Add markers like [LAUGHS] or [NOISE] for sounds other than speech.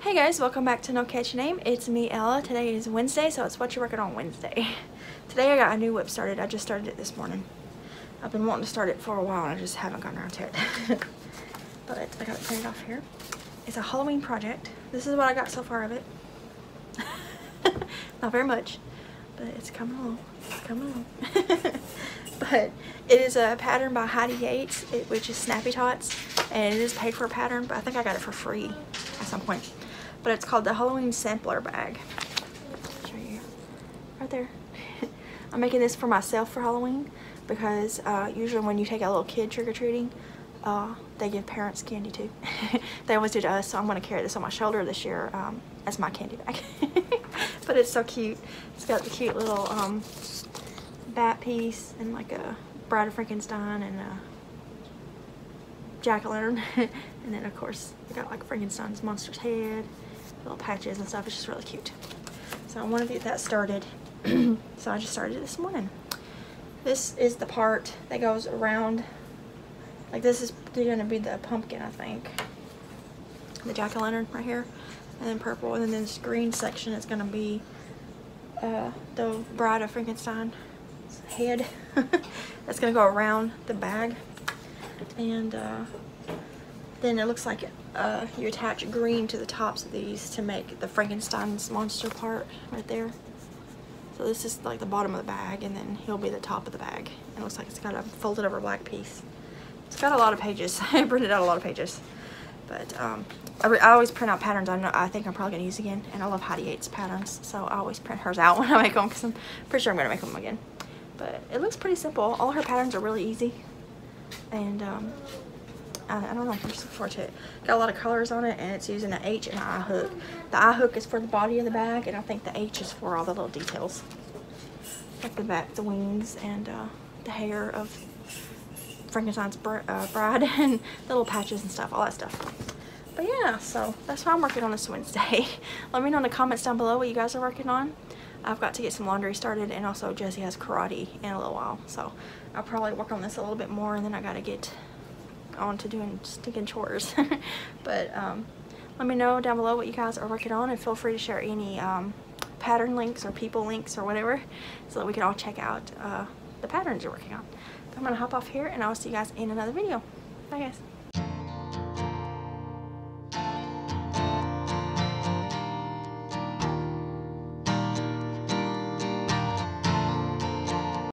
Hey guys, welcome back to No Catchy Name. It's me, Ella. Today is Wednesday, so it's what you're working on Wednesday. [LAUGHS] Today I got a new WIP started. I just started it this morning. I've been wanting to start it for a while and I just haven't gotten around to it. [LAUGHS] but I got it printed off here. It's a Halloween project. This is what I got so far of it. [LAUGHS] Not very much, but it's coming along. It's coming along. but it is a pattern by Heidi Yates, which is Snappy Tots, and it is paid for a pattern, but I think I got it for free at some point. But it's called the Halloween Sampler Bag. Right there. [LAUGHS] I'm making this for myself for Halloween because uh, usually when you take a little kid trick-or-treating, uh, they give parents candy too. [LAUGHS] they always do to us, so I'm going to carry this on my shoulder this year um, as my candy bag. [LAUGHS] but it's so cute. It's got the cute little um, bat piece and like a Bride of Frankenstein and a jack-o'-lantern. and then of course we got like Frankenstein's monster's head, little patches and stuff. It's just really cute. So I want to get that started. [CLEARS THROAT] so I just started it this morning. This is the part that goes around, like this is going to be the pumpkin I think. The jack-o'-lantern right here. And then purple. And then this green section is going to be uh, the Bride of Frankenstein head. [LAUGHS] That's going to go around the bag. And uh, then it looks like uh, you attach green to the tops of these to make the Frankenstein's monster part right there. So this is like the bottom of the bag and then he'll be the top of the bag. It looks like it's got a folded over black piece. It's got a lot of pages. [LAUGHS] I printed out a lot of pages. But um, I, I, always print out patterns I know I think I'm probably going to use again. And I love Heidi Yates patterns. So I always print hers out [LAUGHS] when I make them because I'm pretty sure I'm going to make them again. But it looks pretty simple. All her patterns are really easy. And um, I, I, don't know, looking forward to it. Got a lot of colors on it and it's using the H and I hook. The I hook is for the body of the bag and I think the H is for all the little details. Like the back, the wings, and uh, the hair of Frankenstein's br uh, bride [LAUGHS] and the little patches and stuff, all that stuff. But yeah, so that's what I'm working on this Wednesday. [LAUGHS] Let me know in the comments down below what you guys are working on. I've got to get some laundry started and also Jessie has karate in a little while. So I'll probably work on this a little bit more and then I got to get on to doing stinking chores. [LAUGHS] but um, let me know down below what you guys are working on and feel free to share any um, pattern links or people links or whatever so that we can all check out uh, the patterns you're working on. But I'm going to hop off here and I'll see you guys in another video. Bye guys.